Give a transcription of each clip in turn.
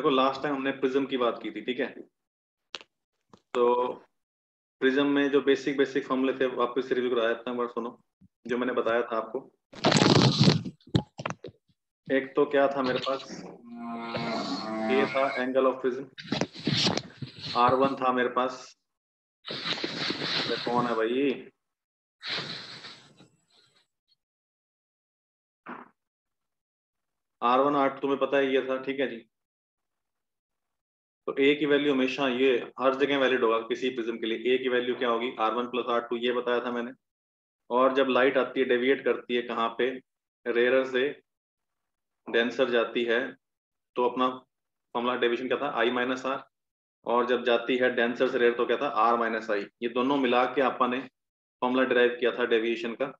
देखो last time हमने prism की बात की थी, ठीक है? तो प्रिज्म में जो बेसिक बेसिक फॉर्मूले थे वापस रिव्यू कराया इतना बार सुनो, जो मैंने बताया था आपको। एक तो क्या था मेरे पास? ये था angle of prism R one था मेरे पास। कौन है भाई? आर वन आर टू तुम्हें पता है, ये था, ठीक है जी। तो ए की वैल्यू हमेशा ये हर जगह वैलिड होगा किसी प्रिज्म के लिए। ए की वैल्यू क्या होगी? R one plus R two ये बताया था मैंने। और जब लाइट आती है डेविएट करती है कहाँ पे? रेयर से डेंसर जाती है तो अपना फॉर्मूला डेविएशन क्या था? आई माइनस आर और जब जाती है डेंसर से रेयर तो क्या था? आर माइनस आई ये दोनों मिला के आपने फॉर्मूला डिराइव किया था डेविएशन का।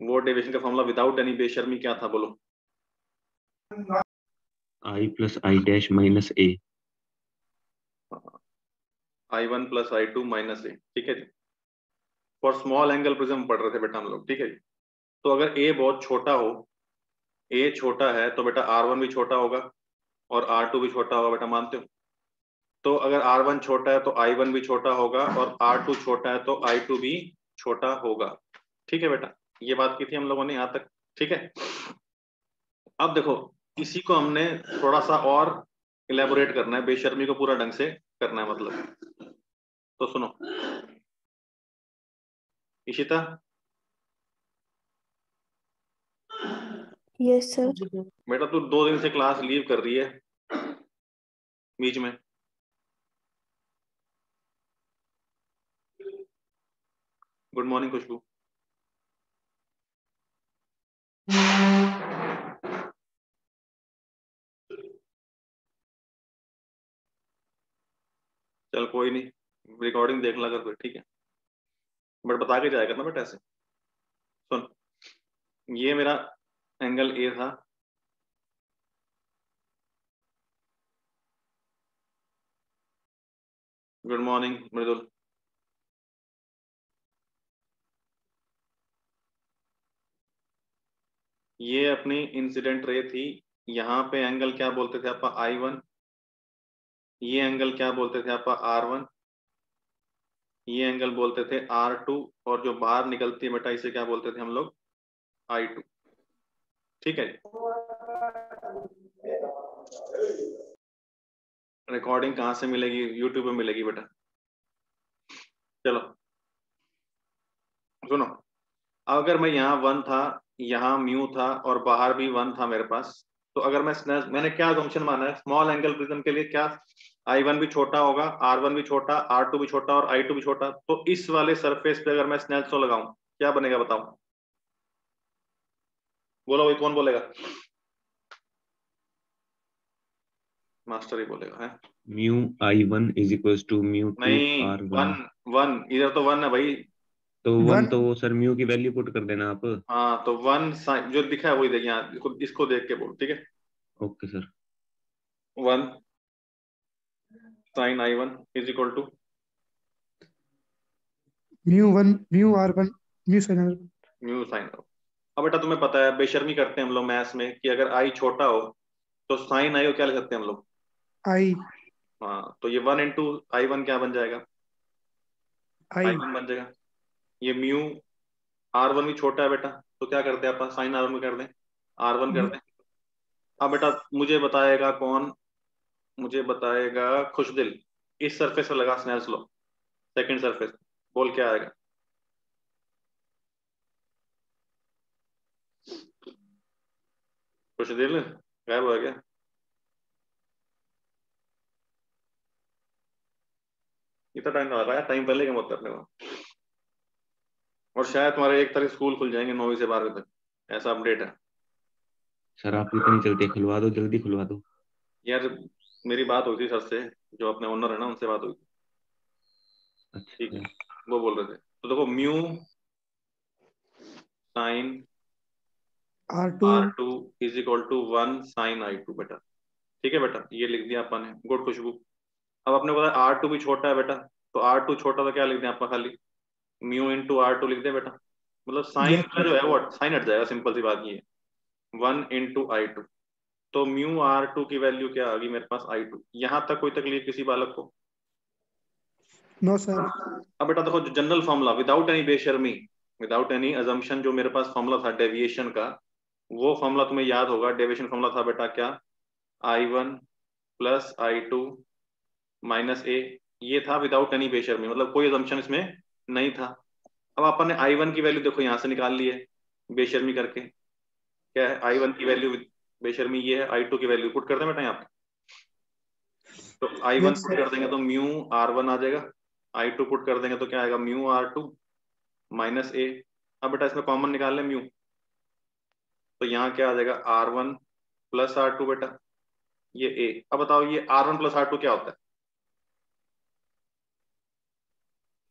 वो डेविएशन का फॉर्मूला विदाउट एनी बेशर्मी क्या था, बोलो? I plus I dash minus A I one plus I two minus A ठीक है जी? फॉर स्मॉल एंगल प्रिज्म पढ़ रहे थे बेटा हम लोग, ठीक है जी? तो अगर ए बहुत छोटा हो ए छोटा है तो बेटा आर वन भी छोटा होगा और आर टू भी छोटा होगा, बेटा मानते हो? तो अगर आर वन छोटा है तो आई वन भी छोटा होगा और आर टू छोटा है तो आई टू भी छोटा होगा। ठीक है बेटा? ये बात की थी हम लोगों ने यहाँ तक, ठीक है? अब देखो इसी को हमने थोड़ा सा और इलेबोरेट करना है बेशर्मी को पूरा ढंग से करना है मतलब। तो सुनो। इशिता? यस सर बेटा तू दो दिन से क्लास लीव कर रही है बीच में। Good morning Khushboo. चल कोई नहीं रिकॉर्डिंग देख ला कर फिर, ठीक है? बट बता के जाएगा ना बेटा ऐसे। सुन, ये मेरा एंगल ए था। Good morning Mridul. ये अपनी इंसिडेंट रे थी। यहाँ पे एंगल क्या बोलते थे आपका आई वन ये एंगल क्या बोलते थे आपका आर वन ये एंगल बोलते थे आर टू और जो बाहर निकलती है बेटा इसे क्या बोलते थे हम लोग? आई टू ठीक है रिकॉर्डिंग कहाँ से मिलेगी? यूट्यूब पे मिलेगी बेटा। चलो। सुनो। अगर मैं यहाँ वन था, यहाँ म्यू था और बाहर भी वन था मेरे पास तो अगर मैं मैंने क्या जंक्शन माना है? स्मॉल एंगल प्रिज्म के लिए क्या? आई वन भी छोटा होगा आर वन भी छोटा आर टू भी छोटा और आई टू भी छोटा। तो इस वाले सरफेस पे अगर मैं स्नेल सो लगाऊँ क्या बनेगा बताओ? बोलो भाई कौन बोलेगा? मास्टर ही बोलेगा है? Mu I one is equal to mu नहीं वन वन इधर तो वन है भाई। तो वन तो सर म्यू की वैल्यू पुट कर देना आप। हाँ तो वन साइन जो दिखा है वही देखिए यहाँ इसको, देख के बोल ठीक है? Okay sir one sine I one is equal to mu one mu R one mu sine R mu sine R अब बेटा तुम्हें पता है बेशर्मी करते हैं हम लोग मैथ्स में कि अगर आई छोटा हो तो साइन आई को क्या लिख सकते हैं हम लोग? आई हाँ तो ये वन इंटू आई वन क्या बन जाएगा? आई वन बन जाएगा। ये म्यू आर वन भी छोटा है बेटा तो क्या करते हैं आप साइन आर वन कर दें। आर वन कर दें। अब बेटा मुझे बताएगा कौन? मुझे बताएगा खुशदिल। इस सरफेस पे लगा स्नेल्स लो सेकंड सरफेस बोल क्या आएगा? खुशदिल? गायब हो गया। इतना टाइम लगा टाइम पहले कम होता अपने को और शायद तुम्हारे एक तारीख स्कूल खुल जाएँगे नौवीं से बारहवीं तक। ऐसा अपडेट है। सर आप इतनी जल्दी खुलवा दो जल्दी खुलवा दो। यार मेरी बात हुई थी सर से जो अपने ओनर है ना उनसे बात हुई थी अच्छा। ठीक है वो बोल रहे थे। तो देखो mu sine R two R two is equal to one sine I two बेटा। ठीक है बेटा? ये लिख दिया अपन ने। गुड खुशबू। अब अपने पता आर टू भी छोटा है बेटा। तो आर टू छोटा तो क्या लिख दिया आपका खाली? म्यू इंटू आर टू लिख दे बेटा। मतलब साइन का जो है वो साइन हट जाएगा सिंपल सी बात ये। वन इंटू आई टू तो म्यू आर टू की वैल्यू क्या आ गई मेरे पास? आई टू यहाँ तक कोई तकलीफ़ किसी बालक को? नो सर अब बेटा देखो जो जनरल फॉर्मूला विदाउट एनी बेशर्मी विदाउट एनी अजम्पशन जो मेरे पास फॉर्मूला था डेविएशन का वो फॉर्मूला तुम्हें याद होगा। डेविएशन फॉर्मूला था बेटा क्या? I one plus I two minus A ये था विदाउट एनी बेशर्मी मतलब कोई अजम्पशन इसमें नहीं था। अब अपन ने आई वन की वैल्यू देखो यहाँ से निकाल ली है बेशर्मी करके। क्या है? आई वन की वैल्यू बेशर्मी ये है आई टू की वैल्यू पुट कर दें बेटा यहाँ पे। तो आई वन पुट कर देंगे तो म्यू आर वन आ जाएगा। आई टू पुट कर देंगे तो क्या आएगा? Mu R two minus A अब बेटा इसमें कॉमन निकाल लें म्यू तो यहाँ क्या आ जाएगा? R one plus R two बेटा। ये ए अब बताओ ये R one plus R two क्या होता है?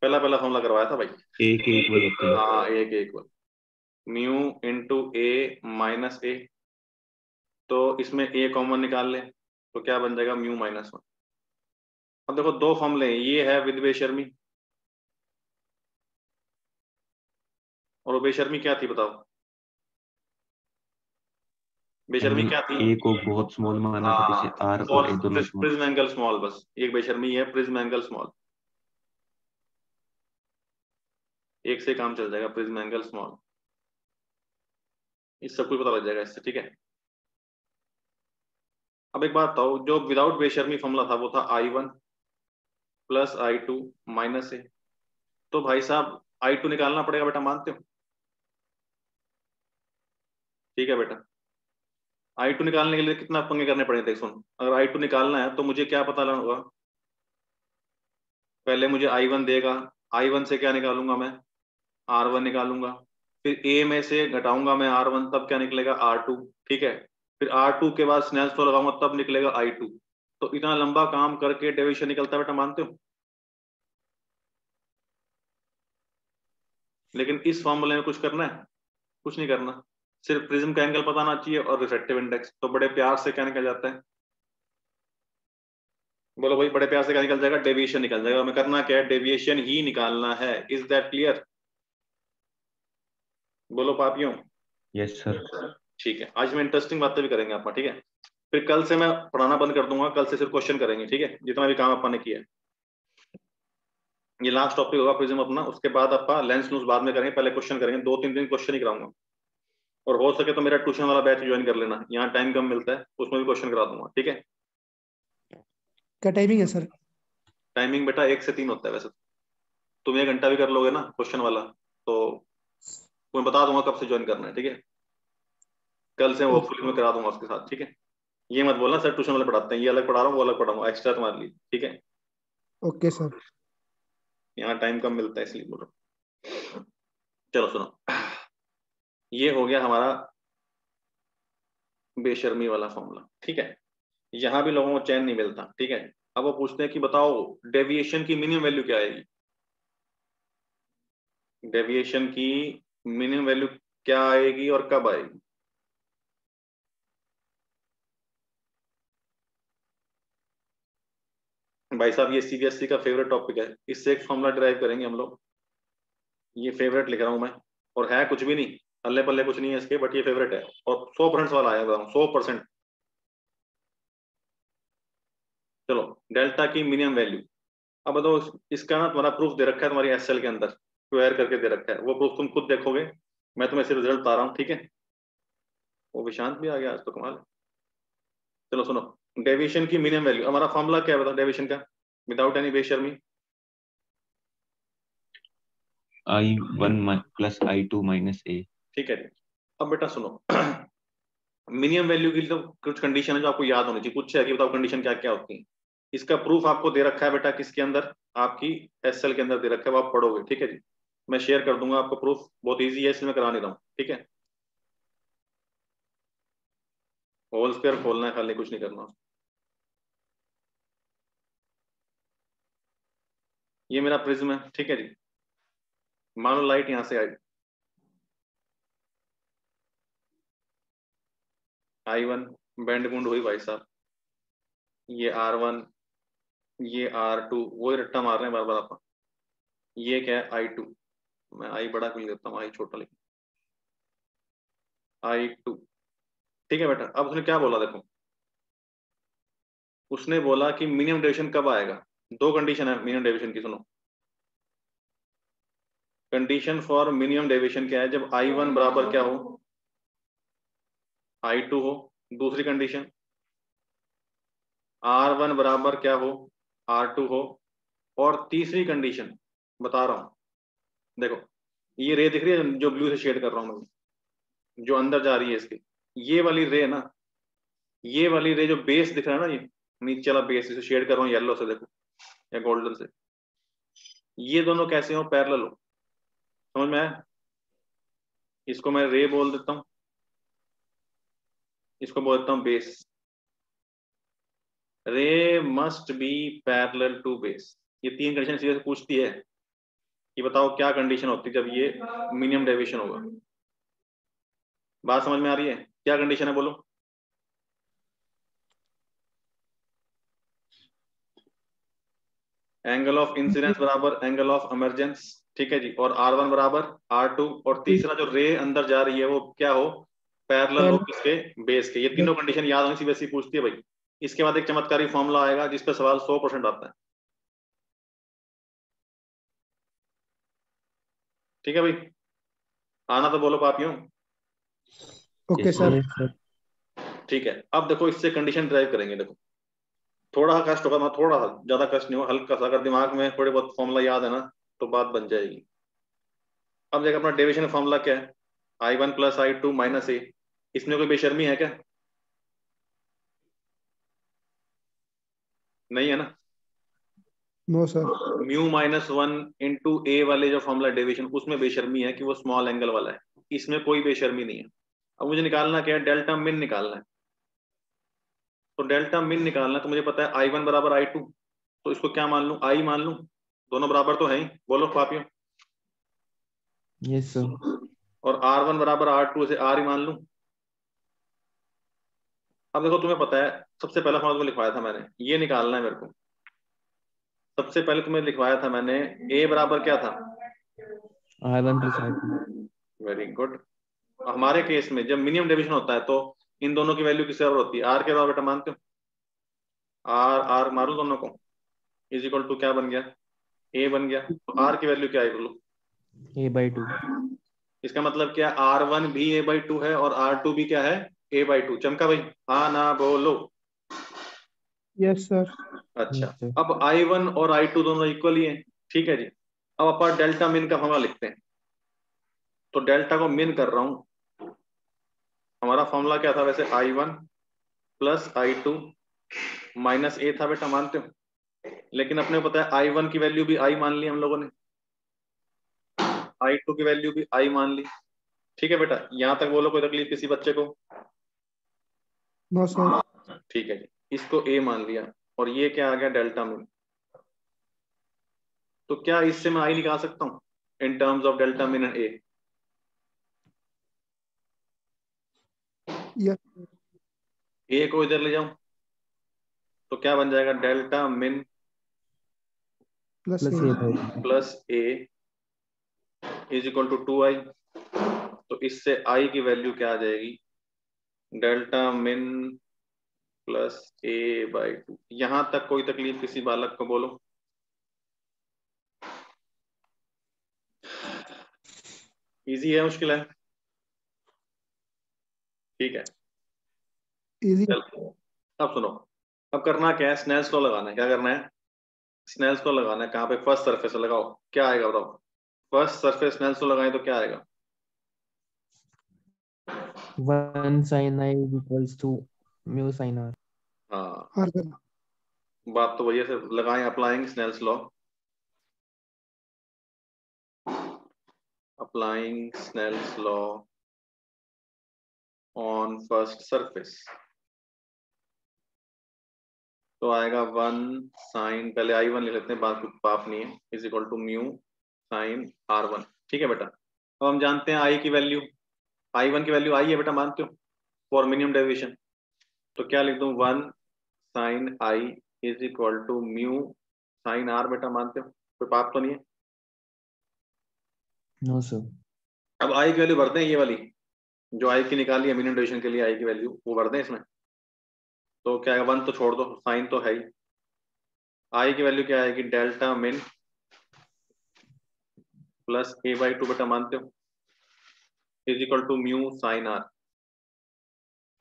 पहला पहला फॉर्मूला करवाया था भाई। एक इक्वल है हाँ ए के equal mu into A minus A तो इसमें ए कॉमन निकाल ले तो क्या बन जाएगा? म्यू माइनस वन अब देखो दो फॉर्मूले हैं। ये है विद बेशर्मी। और बेशर्मी क्या थी बताओ? बेशर्मी क्या थी? ए को बहुत स्मॉल माना था आर और ए दोनों स्मॉल प्रिज्म एंगल स्मॉल बस। एक बेशर्मी है प्रिज्म एंगल स्मॉल एक से काम चल जाएगा प्रिज्म एंगल स्मॉल इस सब कुछ पता लग जाएगा इससे, ठीक है? अब एक बात बताओ, जो विदाउट बेशर्मी फॉर्मूला था, वो था I one plus I two minus A तो भाई साहब आई टू निकालना पड़ेगा बेटा, मानते हो? ठीक है बेटा। आई टू निकालने के लिए कितना पंगे करने पड़ेंगे, देख सुन। अगर आई टू निकालना है तो मुझे क्या पता होगा पहले मुझे आई वन देगा आई वन से क्या निकालूँगा मैं? आर वन निकालूँगा, फिर ए में से घटाऊँगा मैं आर वन तब क्या निकलेगा आर टू ठीक है? फिर आर टू के बाद स्नेल फ्लो लगाऊँगा, तब निकलेगा आई टू तो इतना लंबा काम करके डेविएशन निकलता है बेटा, मानते हो? लेकिन इस फॉर्मूले में कुछ करना है? कुछ नहीं करना। सिर्फ़ प्रिज्म का एंगल पता होना चाहिए और रिफ्रेक्टिव इंडेक्स तो बड़े प्यार से क्या निकल जाता है? बोलो भाई, बड़े प्यार से क्या निकल जाएगा? डेविएशन निकल जाएगा। हमें करना क्या है? डेविएशन ही निकालना है। इज़ दैट क्लियर बोलो पापियों यस सर ठीक है आज में इंटरेस्टिंग बातें भी करेंगे अपना ठीक है? फिर कल से मैं पढ़ाना बंद कर दूँगा कल से सिर्फ़ क्वेश्चन करेंगे ठीक है? जितना भी काम अपन ने किया ये लास्ट टॉपिक होगा प्रिज्म अपना उसके बाद अपन लेंस लूस बाद में करेंगे पहले क्वेश्चन करेंगे दो तीन दिन क्वेश्चन ही कराऊँगा। और हो सके तो मेरा ट्यूशन वाला बैच ज्वाइन कर लेना यहाँ टाइम कम मिलता है उसमें भी क्वेश्चन करा दूँगा ठीक है? क्या टाइमिंग है सर टाइमिंग बेटा एक से तीन होता है वैसे तुम एक घंटा भी कर लोगे ना क्वेश्चन वाला तो तुम्हें बता दूँगा कब से ज्वाइन करना है ठीक है? कल से होपफुली मैं करा दूँगा उसके साथ ठीक है? ये मत बोलना सर ट्यूशन वाले पढ़ाते हैं ये अलग पढ़ा रहा हूँ वो अलग पढ़ाऊँगा एक्स्ट्रा तुम्हारे लिए ठीक है? Okay sir. यहाँ टाइम कम मिलता है इसलिए बोल रहा हूँ। चलो सुनो। ये हो गया हमारा बेशर्मी वाला फॉर्मूला ठीक है? यहाँ भी लोगों को चैन नहीं मिलता ठीक है? अब वो पूछते हैं कि बताओ डेविएशन की मिनिमम वैल्यू क्या आएगी? डेविएशन की मिनिमम वैल्यू क्या आएगी और कब आएगी? भाई साहब, ये सीबीएसई का फेवरेट टॉपिक है। इससे एक फॉर्मूला ड्राइव करेंगे हम लोग। ये फेवरेट लिख रहा हूँ मैं। और है कुछ भी नहीं। अल्ले पल्ले कुछ नहीं है इसके बट ये फेवरेट है। और सौ परसेंट सवाल आया बताऊँ सौ परसेंट चलो डेल्टा की मिनिमम वैल्यू अब बताओ इसका ना तुम्हारा प्रूफ दे रखा है तुम्हारी एसएल के अंदर। स्क्वायर करके दे रखा है। वो प्रूफ तुम खुद देखोगे। मैं तुम्हें सिर्फ़ रिज़ल्ट बता रहा हूँ ठीक है? वो विशांत भी आ गया आज तो कमाल है। चलो सुनो डेविएशन की मिनिमम वैल्यू हमारा फॉर्मूला क्या बता डेविएशन का? विदाउट एनी बेशर्मी I one plus I two minus A ठीक है। अब बेटा सुनो मिनिमम वैल्यू की तो कुछ कंडीशन है जो आपको याद होनी चाहिए। कुछ है कि बताओ कंडीशन क्या क्या होती है। इसका प्रूफ आपको दे रखा है बेटा किसके अंदर? आपकी एस के अंदर दे रखा है वो आप पढ़ोगे ठीक है जी? मैं शेयर कर दूँगा आपको प्रूफ बहुत इजी है, इसलिए मैं करा नहीं रहा हूँ, ठीक है? होल स्क्वायर खोलना है, खाली कुछ नहीं करना। ये मेरा प्रिज्म है, ठीक है जी? मान लाइट यहाँ से आई। आई वन बैंड गुंड हुई भाई साहब। ये आर वन ये आर टू वो रट्टा मार रहे हैं बार बार आप। ये क्या है आई टू मैं आई बड़ा क्यों देता हूँ, आई छोटा लिख आई टू। ठीक है बेटा, अब उसने क्या बोला देखो? उसने बोला कि मिनिमम डेविएशन कब आएगा? दो कंडीशन है मिनिमम डेविएशन की, सुनो। कंडीशन फॉर मिनिमम डेविएशन क्या है? जब आई वन बराबर क्या हो? आई टू हो। दूसरी कंडीशन आर वन बराबर क्या हो? आर टू हो। और तीसरी कंडीशन बता रहा हूँ। देखो, ये रे दिख रही है जो ब्लू से शेड कर रहा हूँ मैं। जो अंदर जा रही है इसकी। ये वाली रे ना, ये वाली रे जो बेस दिख रहा है ना ये, नीचे वाला बेस इसे शेड कर रहा हूँ येलो से देखो, या गोल्डन से। ये दोनों कैसे हो? पैरल हो। समझ में इसको मैं रे बोल देता हूँ। इसको बोल देता हूँ base ray must be parallel to base ये तीन कंडीशन सीधे पूछती है। कि बताओ क्या कंडीशन होती है जब ये मिनिमम डेविएशन होगा? बात समझ में आ रही है? क्या कंडीशन है बोलो? एंगल ऑफ़ इंसिडेंस बराबर एंगल ऑफ़ इमरजेंस ठीक है जी? और आर वन बराबर आर टू और तीसरा जो रे अंदर जा रही है वो क्या हो? पैरेलल हो किसके? बेस के। ये तीनों कंडीशन याद होनी सी वैसी पूछती है भाई। इसके बाद एक चमत्कारी फॉर्मूला आएगा जिस पर सवाल सौ परसेंट आता है। ठीक है भाई। आना तो बोलो पापियों। Okay sir. ठीक है अब देखो इससे कंडीशन ड्राइव करेंगे देखो। थोड़ा सा कष्ट होगा ना थोड़ा ज़्यादा कष्ट नहीं होगा हल्का सा अगर दिमाग में थोड़े बहुत फॉर्मूला याद है ना तो बात बन जाएगी। अब देखो अपना डेविएशन फॉर्मूला क्या है? I one plus I two minus A इसमें कोई बेशर्मी है क्या? नहीं है ना? No sir mu minus one into A वाले जो फॉर्मूला डेविएशन उसमें बेशर्मी है कि वो स्मॉल एंगल वाला है। इसमें कोई बेशर्मी नहीं है। अब मुझे निकालना क्या है? डेल्टा मिन निकालना है। तो डेल्टा मिन निकालना तो मुझे पता है आई वन बराबर आई टू तो इसको क्या मान लू? आई मान लू? दोनों बराबर तो है ही। बोलो पापियों। यस सर और आर वन बराबर आर टू से आर ही मान लू। अब देखो तुम्हें पता है सबसे पहला फॉर्मूला लिखवाया था मैंने। ये निकालना है मेरे को। सबसे पहले तुम्हें लिखवाया था मैंने ए बराबर क्या था? I one plus very good हमारे केस में जब मिनिमम डिवीज़न होता है तो इन दोनों की वैल्यू किससे बराबर होती है? आर के बराबर बेटा मानते हो? आर आर मारू दोनों को? इज़ इक्वल टू क्या बन गया? ए बन गया। तो आर की वैल्यू क्या है बोलो? ए बाई टू इसका मतलब क्या? आर वन भी ए बाई टू है और आर टू भी क्या है? ए बाई टू चमका भाई? हाँ ना बोलो। यस सर अच्छा। Yes, अब आई वन और आई टू दोनों इक्वल ही है ठीक है जी? अब अपन डेल्टा मिन का फॉर्मूला लिखते हैं। तो डेल्टा को मिन कर रहा हूँ। हमारा फॉर्मूला क्या था वैसे? I one plus I two minus A था बेटा मानते हो? लेकिन अपने को पता है आई वन की वैल्यू भी आई मान ली हम लोगों ने। आई टू की वैल्यू भी आई मान ली। ठीक है बेटा? यहाँ तक बोलो कोई तकलीफ़ किसी बच्चे को? ठीक है जी। इसको ए मान लिया और ये क्या आ गया डेल्टा में? तो क्या इससे मैं आई निकाल सकता हूँ? In terms of delta min and A A को इधर ले जाऊँ? तो क्या बन जाएगा delta min plus plus A plus A is equal to two I तो इससे आई की वैल्यू क्या आ जाएगी? Delta min plus A by to. यहाँ तक कोई तकलीफ़ किसी बालक को बोलो। इजी है मुश्किल है? ठीक है। इजी चलो। अब सुनो। अब करना क्या है? स्नेल्स को लगाना है। क्या करना है? स्नेल्स को लगाना है। कहाँ पे? फ़र्स्ट सरफेस लगाओ। क्या आएगा बताओ फ़र्स्ट सरफेस स्नेल्स को लगाए तो क्या आएगा? One sine I equals to mu sine R हाँ। बात तो वही है सिर्फ़ लगाएँ applying Snell's law applying Snell's law on first surface तो आएगा वन साइन पहले आई वन ले लेते हैं बात कुछ पाप नहीं है। Is equal to mu sine R one ठीक है बेटा? अब हम जानते हैं आई की वैल्यू आई वन की वैल्यू आई है बेटा मानते हो? फॉर मिनिमम डेविएशन तो क्या लिख दूँ? One sine I is equal to mu sine R बेटा मानते हो? कोई पाप तो नहीं है? नो सर अब आई की वैल्यू भरते हैं ये वाली। जो आई की निकाली है मिनिमम के लिए आई की वैल्यू वो भर दें इसमें। तो क्या है? वन तो छोड़ दो साइन तो है ही। आई की वैल्यू क्या आएगी delta min plus A by to बेटा मानते हो? Is equal to mu sine R.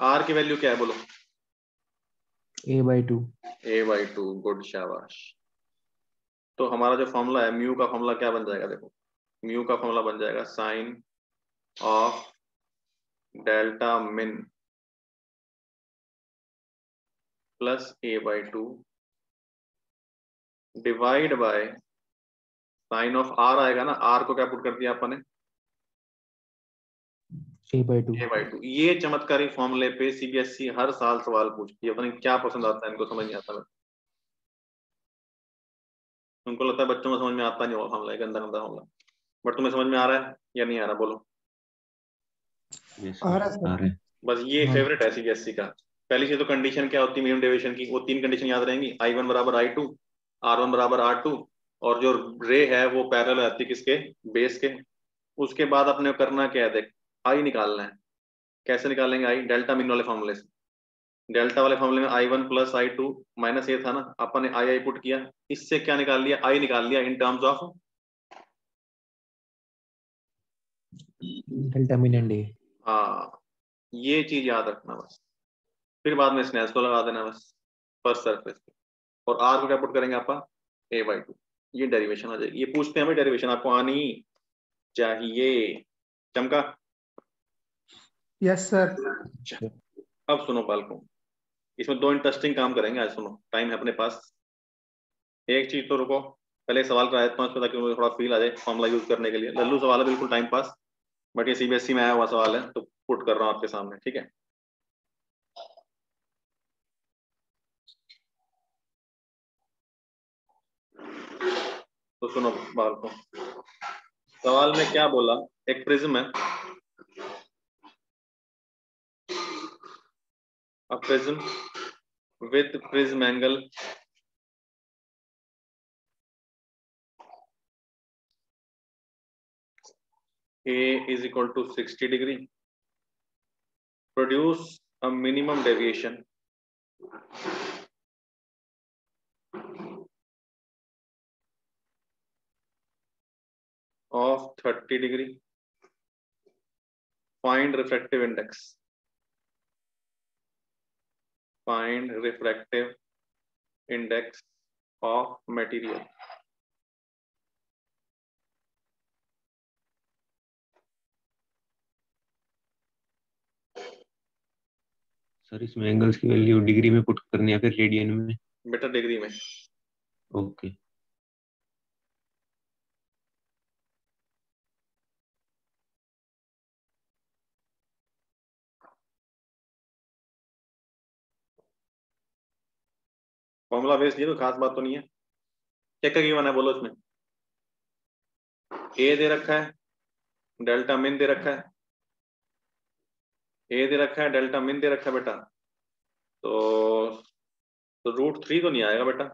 R की वैल्यू क्या है? बोलो। A by two A by two good शाबाश। तो हमारा जो फॉर्मूला है म्यू का फॉर्मूला क्या बन जाएगा देखो। म्यू का फॉर्मूला बन जाएगा sine of delta min plus A by two divide by sine of R आएगा ना। आर को क्या पुट कर दिया अपन ने? A by two A by two ये चमत्कारी फॉर्मूले पे सीबीएसई हर साल सवाल पूछती है। क्या पसंद आता है इनको समझ नहीं आता उनको लगता है बच्चों में समझ में आता नहीं होगा फॉर्मूला गंदा गंदा फॉर्मूला बट तुम्हें समझ में आ रहा है या नहीं आ रहा? बोलो। आ रहा है सर। आ रहा है। बस ये हाँ। फेवरेट है सीबीएसई का। पहली चीज़ तो कंडीशन क्या होती है? मिनिमम डेविएशन की। वो तीन कंडीशन याद रहेंगी। आई वन बराबर आई टू आर वन बराबर आर टू और जो रे है वो पैरेलल आती है किसके? बेस के। उसके बाद अपने करना क्या है? देख आई निकालना है। कैसे निकालेंगे आई डेल्टा मिन वाले फॉर्मूले से। डेल्टा वाले फॉर्मूले में I one plus I two minus A था ना अपन ने आई आई पुट किया। इससे क्या निकाल लिया? आई निकाल लिया in terms of delta min and हाँ ये चीज़ याद रखना बस। फिर बाद में स्नेस को लगा देना बस फ़र्स्ट सरफेस पे। और आर को क्या पुट करेंगे आपका ए बाई टू ये डेरिवेशन आ जाएगी। ये पूछते हैं भाई डेरिवेशन आपको आनी चाहिए। चमका। यस सर अब सुनो बालकों। इसमें दो इंटरेस्टिंग काम करेंगे, आज सुनो। टाइम है अपने पास। एक चीज़ तो रुको। पहले सवाल कराया पाँच ताकि मुझे थोड़ा फील आ जाए फॉर्मूला यूज़ करने के लिए। लल्लू, सवाल है बिल्कुल टाइम पास बट ये सीबीएसई में आया हुआ सवाल है तो पुट कर रहा हूँ आपके सामने, ठीक है? तो सुनो बालकों। सवाल में क्या बोला? एक प्रिज्म है। A prism with prism angle A is equal to 60 degree. Produce a minimum deviation of 30 degree. Find refractive index. Find refractive index of material. Sir इसमें एंगल्स की वैल्यू डिग्री में पुट करनी है फिर रेडियन में? बेटा degree में। Okay formula base दिए तो खास बात तो नहीं है। चेक का गिवन है बोलो इसमें ए दे रखा है डेल्टा मिन दे रखा है। ए दे रखा है डेल्टा मिन दे रखा है बेटा। तो तो रूट थ्री तो नहीं आएगा बेटा।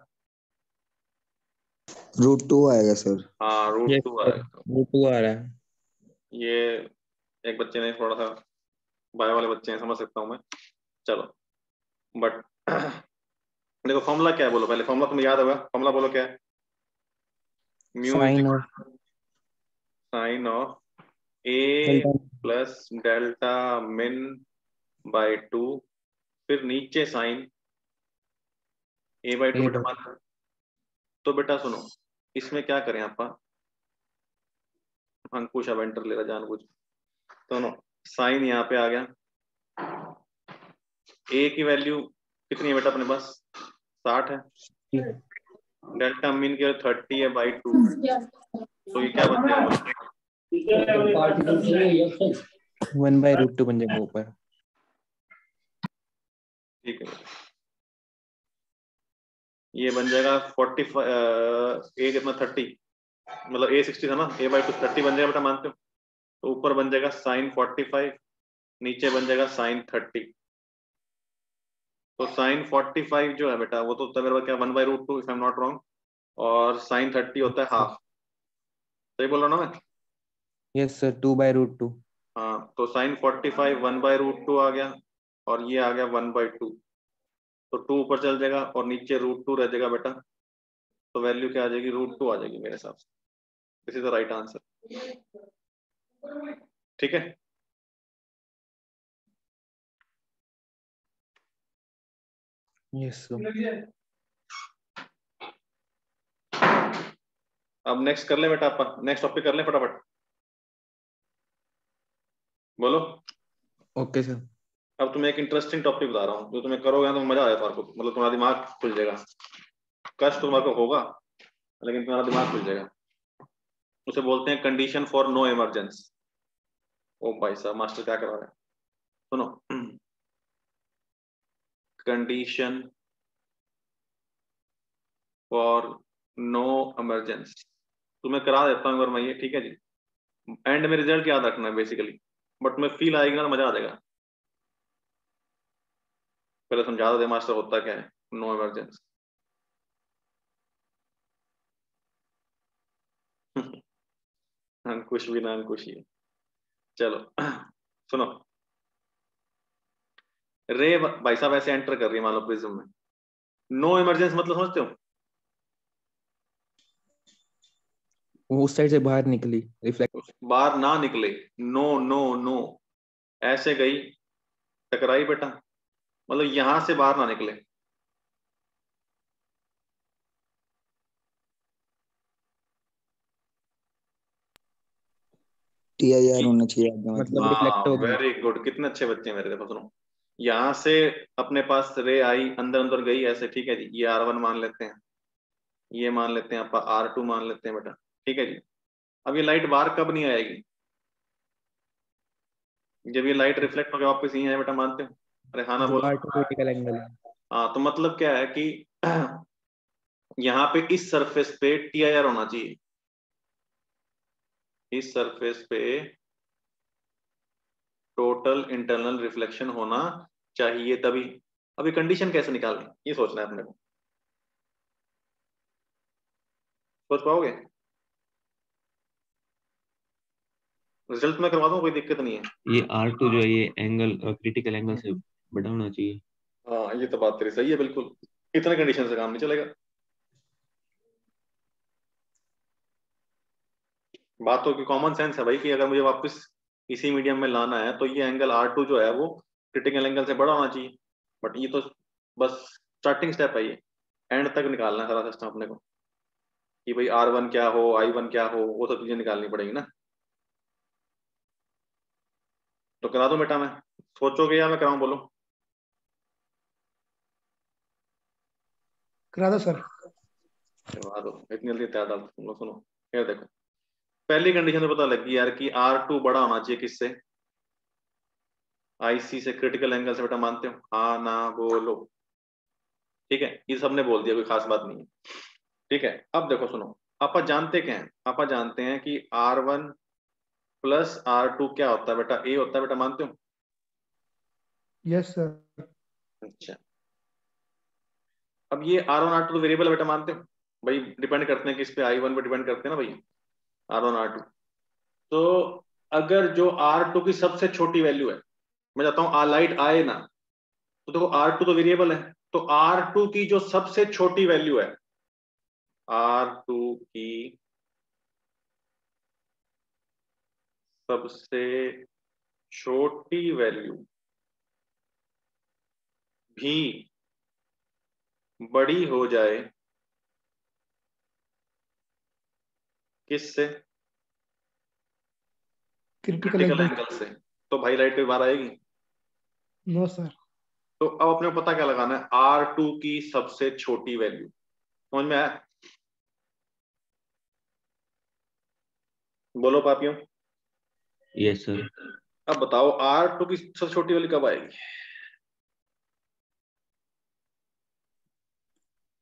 रूट टू आएगा सर हाँ रूट टू. आएगा। वो टू आ रहा है। ये एक बच्चे ने थोड़ा सा बायो वाले बच्चे हैं समझ सकता हूँ मैं। चलो बट देखो फॉर्मूला क्या है बोलो? पहले फॉर्मूला तुम्हें याद होगा। फॉर्मूला बोलो क्या है? Mu sine of sine of A plus delta min by two फिर नीचे साइन ए बाई टू बेटा तो बेटा सुनो इसमें क्या करें आप? अंकुश अब एंटर ले रहा जानबूझ तो नो साइन यहाँ पे आ गया। ए की वैल्यू कितनी है बेटा अपने पास? साठ है। डेल्टा मीन की थर्टी है बाई टू तो ये क्या बन जाएगा वन बाय रूट टू बन जाएगा ऊपर। ठीक है। ये बन जाएगा फोर्टी ए कितना? थर्टी मतलब ए सिक्सटी था ना? ए बाई टू थर्टी बन जाएगा बेटा मानते हो? तो ऊपर बन जाएगा साइन फोर्टी फाइव नीचे बन जाएगा साइन थर्टी तो साइन फोर्टी फाइव जो है बेटा वो तो है पास क्या one by root two if I am not wrong और साइन थर्टी होता है हाफ़ सही बोल रहा ना मैं? Yes sir two by root two हाँ तो sine forty five one by root two आ गया और ये आ गया वन बाई टू तो टू ऊपर चल जाएगा और नीचे रूट टू रह जाएगा बेटा। तो वैल्यू क्या आ जाएगी? रूट टू आ जाएगी मेरे हिसाब से। This is the right answer ठीक है? सर अब नेक्स्ट कर ले बेटा अपन। नेक्स्ट टॉपिक कर ले फटाफट। बोलो। ओके okay, सर अब तुम्हें एक इंटरेस्टिंग टॉपिक बता रहा हूँ। जो तुम्हें करोगे तो मज़ा आएगा तुम्हारे को। मतलब तुम्हारा दिमाग खुल जाएगा। कष्ट तुम्हारे को होगा लेकिन तुम्हारा दिमाग खुल जाएगा। उसे बोलते हैं कंडीशन फॉर नो इमरजेंस ओ भाई साहब मास्टर क्या करा रहे हैं? सुनो। कंडीशन फॉर नो इमरजेंस मैं करा देता हूँ मैं ये, ठीक है जी? एंड में रिज़ल्ट याद रखना है बेसिकली बट तुम्हें फील आएगी ना तो मज़ा आ जाएगा। पहले समझा दे मास्टर होता क्या है? नो इमरजेंसी अंकुश भी ना अंकुश ही। चलो, सुनो। रे भाई साहब ऐसे एंटर कर रही है मान लो प्रिज्म में। नो इमरजेंसी मतलब समझते हो? उस साइड से बाहर निकली रिफ्लेक्ट बाहर ना निकले। नो नो नो ऐसे गई टकराई बेटा। मतलब यहाँ से बाहर ना निकले। टी आई आर होना चाहिए मतलब। मतलब रिफ्लेक्ट हो गया वेरी गुड कितने अच्छे बच्चे हैं मेरे देखो सुनो। यहाँ से अपने पास रे आई अंदर अंदर गई ऐसे ठीक है जी? ये आर वन मान लेते हैं। ये मान लेते हैं आप आर टू मान लेते हैं बेटा। ठीक है जी? अब ये लाइट बाहर कब नहीं आएगी? जब ये लाइट रिफ्लेक्ट होकर वापस यहीं आए बेटा मानते हो? अरे हाँ ना बोलो। है हाँ तो मतलब क्या है कि यहाँ पे इस सरफेस पे टी आई आर होना चाहिए। इस सरफेस पे टोटल इंटरनल रिफ्लेक्शन होना चाहिए तभी। अभी कंडीशन कैसे निकालनी? ये सोचना है अपने को। सोच पाओगे? रिज़ल्ट में करवा दूँ कोई दिक्कत नहीं है। ये आर टू जो है ये एंगल क्रिटिकल एंगल से बड़ा होना चाहिए। हाँ ये तो बात तेरी सही है बिल्कुल। इतने कंडीशन से काम नहीं चलेगा। बात तो कॉमन सेंस है भाई कि अगर मुझे वापस इसी मीडियम में लाना है तो ये एंगल आर टू जो है वो क्रिटिकल एंगल से बड़ा होना चाहिए। बट ये तो बस स्टार्टिंग स्टेप है ये। एंड तक निकालना है सारा सिस्टम अपने को। कि भाई आर वन क्या हो आई वन क्या हो वो सब चीज़ें निकालनी पड़ेगी ना। तो करा दो बेटा मैं। सोचोगे या मैं कराऊं बोलो। करा दो सर। करवा दो। इतनी जल्दी तैयार तुम लोग सुनो। ये देखो। पहली कंडीशन तो पता लगी यार कि आर टू बड़ा होना चाहिए किससे? आईसी से क्रिटिकल एंगल से बेटा मानते हो? हाँ ना बोलो ठीक है? ये सबने बोल दिया कोई खास बात नहीं है। ठीक है? अब देखो सुनो। आप जानते क्या हैं? आपा जानते हैं कि R one plus R two क्या होता है बेटा? ए होता है बेटा मानते हो? यस सर अच्छा। अब ये R one R two variable बेटा मानते हो? भाई डिपेंड करते हैं किस पे आई वन पे डिपेंड करते हैं ना भाई। आर वन आर टू तो अगर जो आर टू की सबसे छोटी वैल्यू है, मैं चाहता हूँ लाइट आए ना तो देखो आर टू तो वेरिएबल है तो आर टू की जो सबसे छोटी वैल्यू है आर टू की सबसे छोटी वैल्यू भी बड़ी हो जाए किससे? क्रिटिकल क्रिटिकल एंगल से। तो भाई लाइट बाहर आएगी? नो सर तो अब अपने पता क्या लगाना है? आर टू की सबसे छोटी वैल्यू समझ में आया? बोलो पापियों। यस सर अब बताओ आर टू की सबसे छोटी वैल्यू कब आएगी?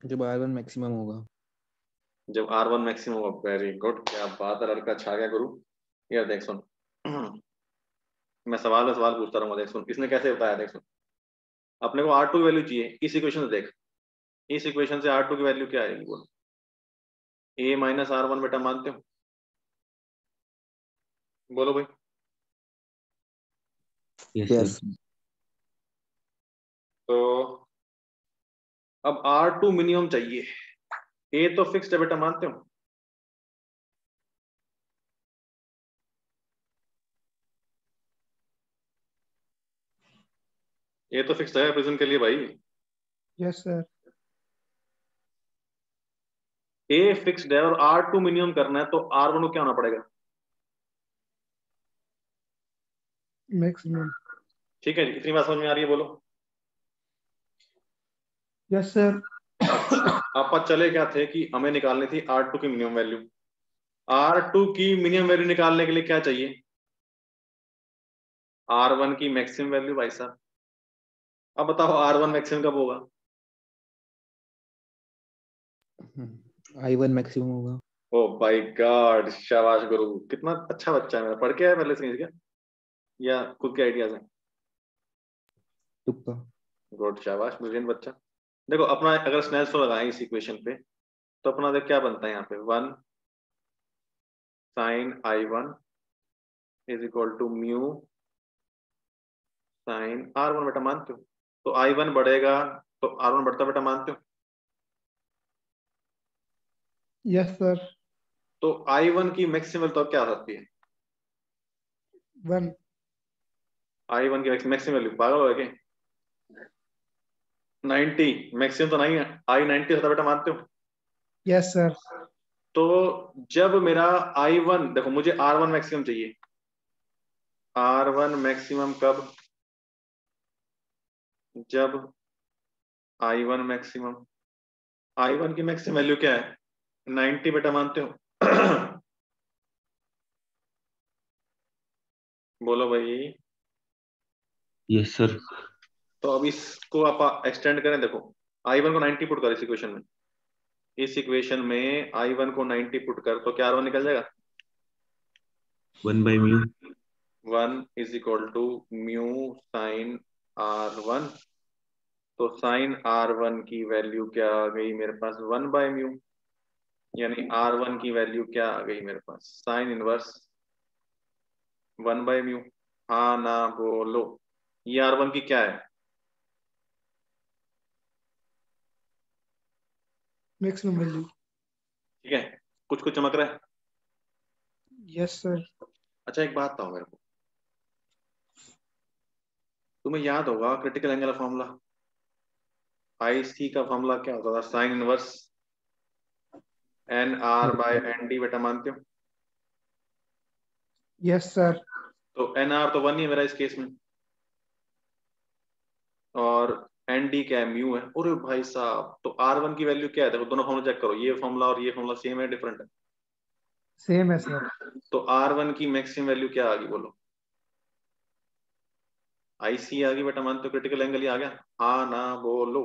जब आर वन मैक्सिमम होगा। जब आर वन मैक्सिमम होगा वेरी गुड क्या बात है लड़का छा गया गुरु। यार देख सुन। मैं सवाल में सवाल पूछता रहूँगा देख सुन। इसने कैसे बताया देख सुन। अपने को आर टू की वैल्यू चाहिए। इस इक्वेशन से देख। इस इक्वेशन से आर टू की वैल्यू क्या आएगी बोल। ए माइनस आर वन बेटा मानते हो? बोलो भाई। यस तो अब आर टू मिनिमम चाहिए। ए तो फिक्स्ड है बेटा मानते हो? ये तो फिक्स्ड है प्रिज्म के लिए भाई। यस सर ए फिक्स्ड है और आर टू मिनिमम करना है तो आर वन को क्या होना पड़ेगा? मैक्सिमम ठीक है जी इतनी बात समझ में आ रही है बोलो। यस सर आप चले क्या थे कि हमें निकालनी थी आर टू की मिनिमम वैल्यू आर टू की मिनिमम वैल्यू निकालने के लिए क्या चाहिए? आर वन की मैक्सिमम वैल्यू भाई साहब। अब बताओ आर वन मैक्सिमम कब होगा? आई वन मैक्सिमम होगा। ओ बाय गॉड शाबाश गुरु। कितना अच्छा बच्चा है मेरा। पढ़ के आया पहले से क्या? या खुद के आइडियाज़ हैं? तुक्का। गुड शाबाश। ब्रिलियंट बच्चा। देखो अपना अगर स्नेल्स फॉर लगाए इस इक्वेशन पे तो अपना देख क्या बनता है यहाँ पे? One sine i one is equal to mu sine R one बेटा मानते हो? तो आई वन बढ़ेगा तो आर वन बढ़ता बेटा मानते हो? यस सर तो आई वन की मैक्सिमल तो क्या आ सकती है? वन आई वन की मैक्सिमल पागल हो गया 90 मैक्सिमम तो नहीं है। आई 90 होता बेटा मानते हो? यस सर तो जब मेरा आई वन देखो मुझे आर वन मैक्सिमम चाहिए। आर वन मैक्सिमम कब? जब i one maximum. I one की मैक्सिमम वैल्यू क्या है? 90 बेटा मानते हो? बोलो भाई। यस सर तो अब इसको आप एक्सटेंड करें देखो आई वन को 90 पुट कर इस इक्वेशन में। इस इक्वेशन में आई वन को 90 पुट कर तो क्या आर वन निकल जाएगा? One by mu one is equal to mu sine R one तो साइन आर वन की वैल्यू क्या आ गई मेरे पास? वन बाय म्यू यानी आर वन की वैल्यू क्या आ गई मेरे पास? Sine inverse one by mu हाँ ना बोलो। ये आर वन की क्या है? मैक्सिमम वैल्यू ठीक है? कुछ कुछ चमक रहा है? यस सर अच्छा एक बात बताओ मेरे को। तुम्हें याद होगा critical angle formula I C का फॉर्मूला क्या होता था? Sine inverse n R by n D बेटा मानते हो? यस सर तो एन आर तो वन ही है मेरा इस केस में। और एन डी क्या है म्यू है अरे भाई साहब तो आर वन की वैल्यू क्या है? देखो दोनों फॉर्मूला चेक करो। ये फॉर्मूला और ये फॉर्मूला सेम है डिफरेंट है? सेम है सर तो आर वन की मैक्सिमम वैल्यू क्या आ गई बोलो? आई सी आ गई बेटा मानते हो? क्रिटिकल एंगल ही आ गया? हाँ ना बोलो।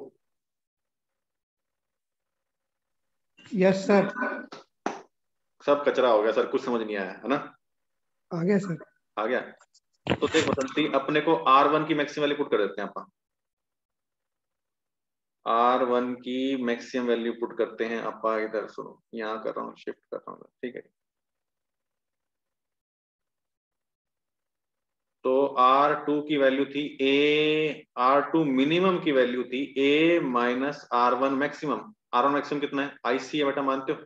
यस सर सब कचरा हो गया सर कुछ समझ नहीं आया है ना? आ गया सर आ गया। तो देख अपने को आर वन की मैक्सिमम वैल्यू पुट कर देते हैं अपन आर वन की मैक्सिमम वैल्यू पुट करते हैं। अपा इधर सुनो। यहाँ कर रहा हूँ शिफ्ट कर रहा हूँ ठीक है। तो आर टू की वैल्यू थी ए आर टू मिनिमम की वैल्यू थी A minus R one maximum R one maximum कितना है? आईसी है बेटा मानते हो?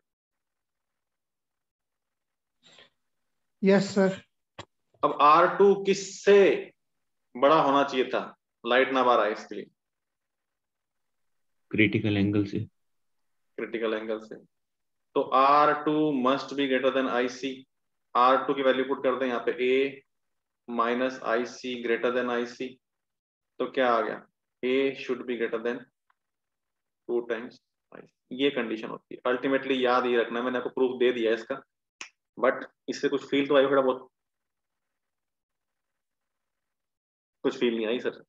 यस सर अब आर टू किससे बड़ा होना चाहिए था? लाइट ना बार आए इसके लिए। क्रिटिकल एंगल से। क्रिटिकल एंगल से। तो R two must be greater than I C R two की वैल्यू पुट कर दें यहाँ पे A minus I C greater than I C तो क्या आ गया? A should be greater than two times ये कंडीशन होती है। अल्टीमेटली याद ये रखना मैंने आपको प्रूफ दे दिया इसका। बट इससे कुछ फील तो आई थोड़ा बहुत। कुछ फील नहीं आई सर सर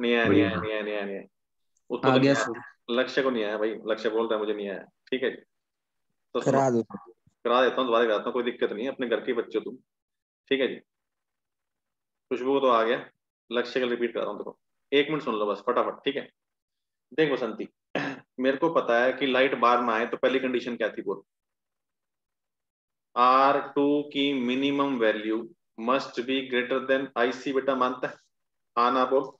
नहीं आया नहीं आया नहीं आया नहीं आया नहीं आया उसको आ गया लक्ष्य को नहीं आया भाई लक्ष्य बोलता है मुझे नहीं आया ठीक है। जी तो करा दो। करा देता हूँ दोबारा कराता हूँ कोई दिक्कत नहीं है अपने घर के बच्चे तुम ठीक है जी। खुशबू को तो आ गया लक्ष्य का रिपीट कर रहा हूँ देखो। एक मिनट सुन लो बस फटाफट ठीक है। देख बसंती मेरे को पता है कि लाइट बार में आए तो पहली कंडीशन क्या थी बोल। आर टू की minimum value must be greater than IC बेटा मानता है। हाँ ना बोल।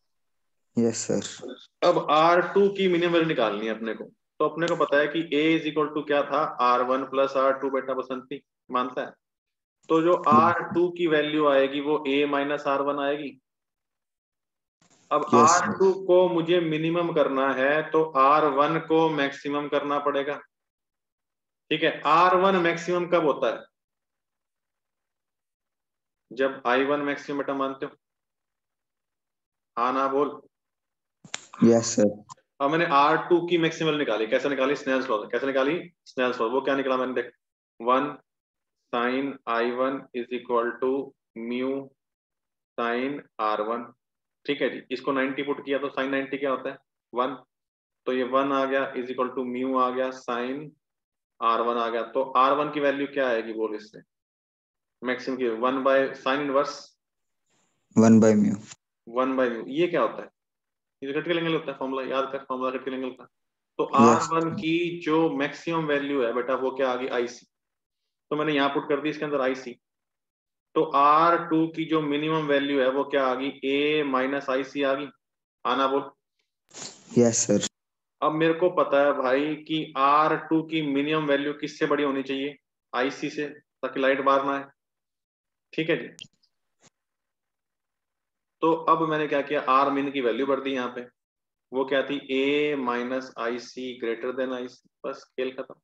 यस सर अब R2 की मिनिमम वैल्यू निकालनी है अपने को। तो अपने को पता है कि ए इज़ इक्वल टू क्या था? R one plus R two बेटा बसंती मानता है? तो जो आर टू की वैल्यू आएगी वो ए माइनस आर वन आएगी। अब Yes, sir. R2 को मुझे मिनिमम करना है तो आर वन को मैक्सिमम करना पड़ेगा। ठीक है? आर वन मैक्सिमम कब होता है? जब आई वन मैक्सिमम बेटा मानते हो। हाँ ना बोल। यस सर अब मैंने R2 की मैक्सिमल निकाली। कैसे निकाली? स्नेल्स लॉ कैसे निकाली? स्नेल्स लॉ वो क्या निकला मैंने? देख। One sine i one is equal to mu sine R one ठीक है जी। इसको 90 पुट किया तो साइन 90 क्या होता है? वन तो ये वन आ गया इज़ इक्वल टू म्यू आ गया साइन आर वन आ गया। तो आर वन की वैल्यू क्या आएगी बोल इससे? मैक्सिमम की। One by sine inverse one by mu one by mu ये क्या होता है? ये क्रिटिकल एंगल होता है फॉर्मूला याद कर फॉर्मूला क्रिटिकल एंगल का तो आर वन की जो मैक्सिमम वैल्यू है बेटा वो क्या आ गई? आईसी तो मैंने यहाँ पुट कर दी इसके अंदर आईसी तो आर टू की जो मिनिमम वैल्यू है वो क्या आ गई? ए माइनस आई सी आ गई। आना बोल। यस सर अब मेरे को पता है भाई कि आर टू की मिनिमम वैल्यू किससे बड़ी होनी चाहिए? आईसी से ताकि लाइट बाहर ना आए। ठीक है जी? तो अब मैंने क्या किया? आर मिन की वैल्यू बढ़ दी यहाँ पे। वो क्या थी? A minus I C greater than I C बस खेल खत्म।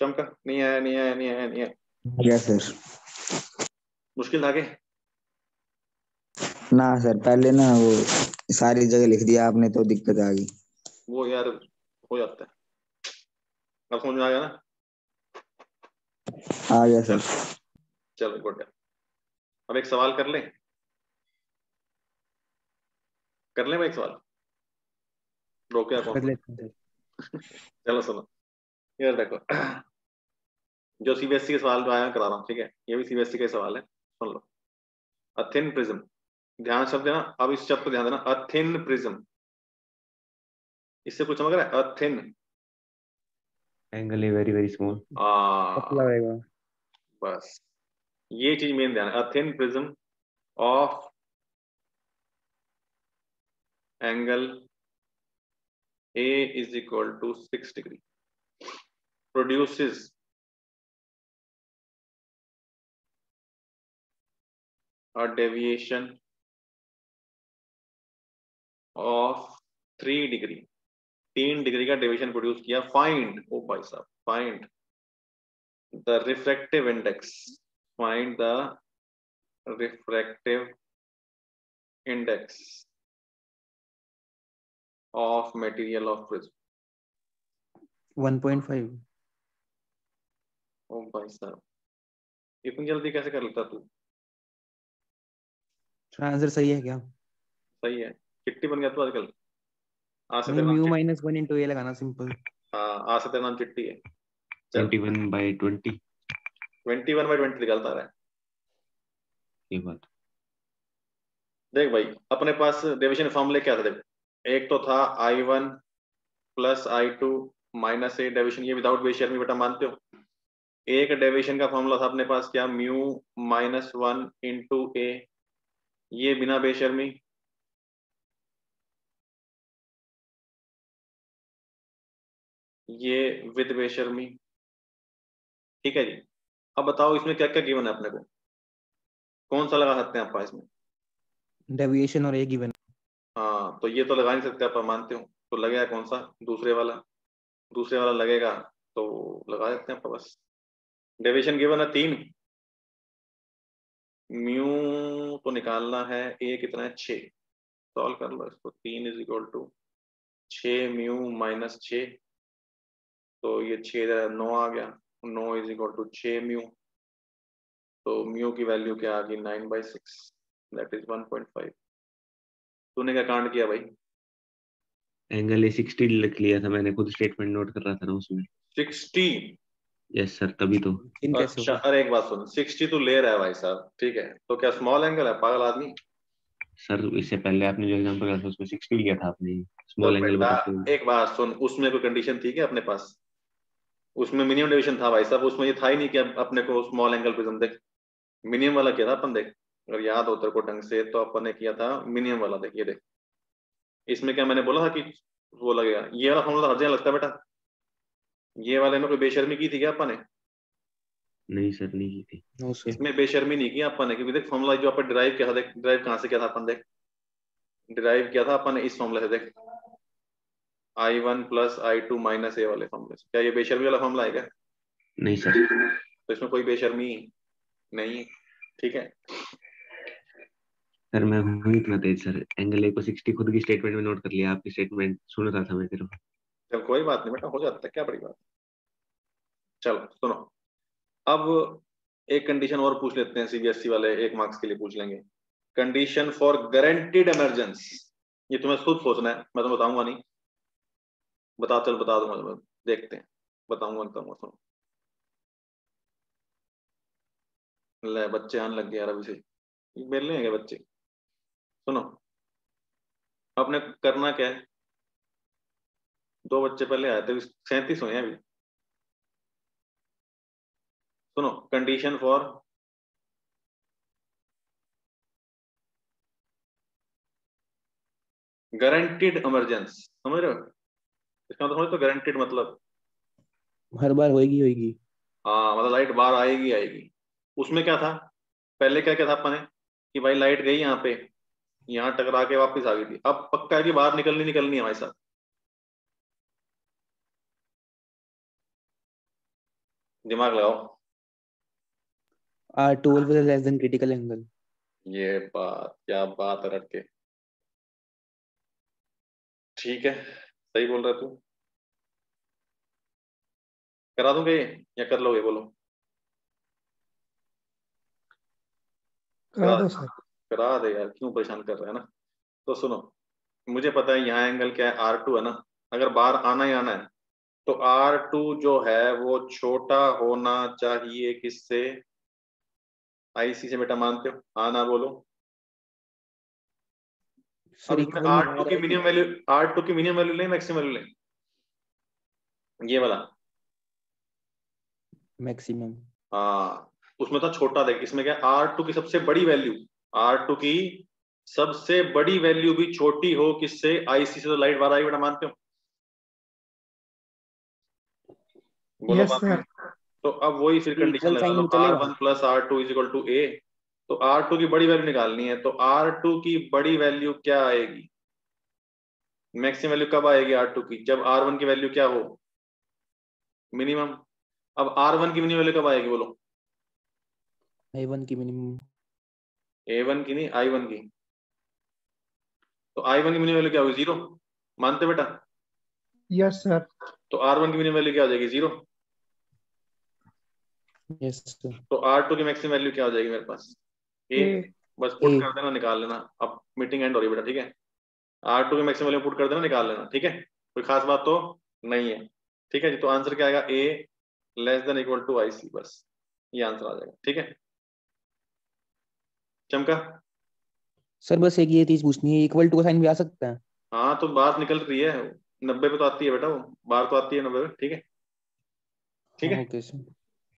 चमका नहीं आया नहीं आया नहीं आया नहीं आया। यस सर मुश्किल था के ना सर पहले ना वो सारी जगह लिख दिया आपने तो दिक्कत आ गई। वो यार हो जाता है। अब समझ में आ गया ना? आ गया सर चलो गुड अब एक सवाल कर ले? कर ले एक सवाल? रोके सर चलो सुनो। यार देखो। जो सीबीएसई के सवाल जो आया करा रहा हूँ ठीक है? ये भी सीबीएसई का ही सवाल है। सुन लो। अथिन प्रिज्म ध्यान शब्द देना। अब इस शब्द को ध्यान देना। अथिन प्रिज्म इससे कुछ समझ रहा है a thin angle very very small पतला रहेगा। बस। ये चीज़ मेन ध्यान। है thin prism of angle A is equal to six degree produces a deviation of three degree तीन डिग्री का डेविएशन प्रोड्यूस किया फाइंड ओ भाई साहब find the refractive index find the refractive index of material of prism 1.5 ओ भाई साहब इतनी जल्दी कैसे कर लेता तू? आंसर सही है क्या? सही है। चिट्टी बन गया तू आजकल। आज से तेरा mu minus one into A लगाना सिंपल चिट्टी- हाँ आज से तेरा नाम चिट्टी है। चल। 21 by 20 twenty one by twenty निकलता रहा। है ये बात। देख भाई अपने पास डेविएशन फॉर्मूले क्या था देख। एक तो था i one plus i two minus A deviation ये विदाउट बेशर्मी बेटा मानते हो? एक डेविएशन का फॉर्मूला था अपने पास क्या? Mu minus one into A ये बिना बेशर्मी ये विद बेशर्मी ठीक है जी? अब बताओ इसमें क्या क्या गिवन है अपने को? कौन सा लगा सकते हैं आप इसमें? डेविएशन और ए गिवन हाँ तो ये तो लगा नहीं सकते आप मानते हो। तो लगेगा कौन सा? दूसरे वाला। दूसरे वाला लगेगा तो लगा देते हैं बस। डेविएशन गिवन है तीन। म्यू तो निकालना है ए कितना है छ। सॉल्व कर लो इसको। तीन इज़ इक्वल टू छ म्यू माइनस छ। तो ये छ नौ आ गया। नौ इज़ इक्वल टू छ म्यू तो म्यू की वैल्यू क्या आ गई? Nine by six that is one point five तूने क्या कांड किया भाई? एंगल ए 60 लिख लिया था मैंने खुद स्टेटमेंट नोट कर रहा था ना उसमें। सिक्सटी यस सर तभी तो। अच्छा अरे एक बात सुन सिक्सटी तो ले रहा है भाई साहब ठीक है। तो क्या स्मॉल एंगल है? पागल आदमी? सर इससे पहले आपने जो एग्जांपल दिया था उसमें 60 लिया था आपने। तो स्मॉल एंगल बेटा एक बात सुन उसमें कोई कंडीशन थी क्या अपने पास? उसमें मिनिमम डेविएशन था भाई साहब उसमें ये था ही नहीं कि अपने को स्मॉल एंगल प्रिज्म देख मिनिमम वाला किया था अपन देख। अगर याद हो तेरे को ढंग से तो अपन ने किया था मिनिमम वाला देख ये देख। इसमें क्या मैंने बोला था कि वो लगेगा ये वाला फॉर्मूला हर जगह लगता है बेटा। ये वाले में कोई बेशर्मी की थी क्या अपन ने? नहीं सर नहीं की थी। No, sir. इसमें बेशर्मी नहीं की अपन ने क्योंकि देख फॉर्मूला जो अपन डिराइव किया था देख डिराइव कहाँ से किया था अपन देख। डिराइव किया था अपन ने इस फॉर्मूले से देख। I one plus i two minus A वाले फॉर्मूले से। क्या ये बेशर्मी वाला फॉर्मूला है क्या? नहीं सर। तो इसमें कोई बेशर्मी नहीं है ठीक है? सर, मैं हूँ इतना तेज सर। एंगल ए को 60 खुद की स्टेटमेंट में नोट कर लिया, आपकी स्टेटमेंट सुन रहा था मैं सिर्फ़ चल, कोई बात नहीं बेटा, हो जाता है, क्या बड़ी बात। चलो, सुनो। अब एक कंडीशन और पूछ लेते हैं सीबीएसई E वाले एक मार्क्स के लिए पूछ लेंगे। कंडीशन फॉर गारंटीड इमरजेंस ये तुम्हें खुद सोचना है, मैं तुम्हें बताऊँगा नहीं। बता, चल, बता दूँगा, तुम्हें। देखते हैं। बताऊँगा बताऊँगा, सुनो। ले, बच्चे आने लग गए यार, अभी से। मिल रहे हैं बच्चे? सुनो। आपने करना क्या है? दो बच्चे पहले आए थे सैंतीस हुए हैं अभी। सुनो कंडीशन फॉर गारंटीड इमरजेंस समझ रहे हो? इसका मतलब समझ तो गारंटीड मतलब। हर बार होएगी होएगी। हाँ मतलब लाइट बाहर आएगी आएगी। उसमें क्या था? पहले क्या क्या था अपने? कि भाई लाइट गई यहाँ पे। यहाँ टकरा के वापस आ गई थी। अब पक्का है कि बाहर निकलनी निकलनी है हमारे साथ। दिमाग लगाओ। R twelve is less than critical angle. ये बात क्या बात है रटके ठीक है सही बोल रहा तू करा दूँगा ये या कर लोगे बोलो। करा दो सर। करा दे यार क्यों परेशान कर रहा है ना? तो सुनो मुझे पता है यहाँ एंगल क्या है आर टू है ना? अगर बाहर आना ही आना है तो आर टू जो है वो छोटा होना चाहिए किससे? आईसी से बेटा मानते हो? हाँ ना बोलो। आर टू की मिनिमम वैल्यू आर टू की मिनिमम वैल्यू लें मैक्सिमम वैल्यू लें? ये वाला। मैक्सिमम हाँ उसमें था छोटा देख इसमें क्या आर टू की सबसे बड़ी वैल्यू आर टू की सबसे बड़ी वैल्यू भी छोटी हो किससे? आईसी से तो लाइट बाहर आई बेटा मानते हो बोलो मानते तो अब वही फिर कंडीशन लगा। R one plus R two is equal to A तो आर टू की बड़ी वैल्यू निकालनी है तो आर टू की बड़ी वैल्यू क्या आएगी? मैक्सिमम वैल्यू कब आएगी आर टू की? जब आर वन की वैल्यू क्या हो? मिनिमम अब आर वन की मिनिमम वैल्यू कब आएगी बोलो। आई वन की minimum. ए वन की नहीं आई वन की। तो आई वन की मिनिमम वैल्यू क्या होगी? ज़ीरो मानते बेटा? यस सर तो आर वन की मिनिमम वैल्यू क्या हो जाएगी? Zero Yes, sir. तो आर टू की मैक्सिमम वैल्यू क्या हो जाएगी मेरे पास? ए बस पुट कर देना निकाल लेना। अब मीटिंग एंड हो रही बेटा ठीक है? आर टू की मैक्सिमम वैल्यू पुट कर देना निकाल लेना ठीक है? कोई खास बात तो नहीं है। ठीक है जी तो आंसर क्या आएगा? A less than equal to I C बस। ये आंसर आ जाएगा ठीक है? चमका। सर बस एक ये चीज़ पूछनी है इक्वल टू का साइन भी आ सकता है? हाँ तो बात निकल रही है नब्बे पे तो आती है बेटा वो बार तो आती है नब्बे पे ठीक है? ठीक है? Okay sir.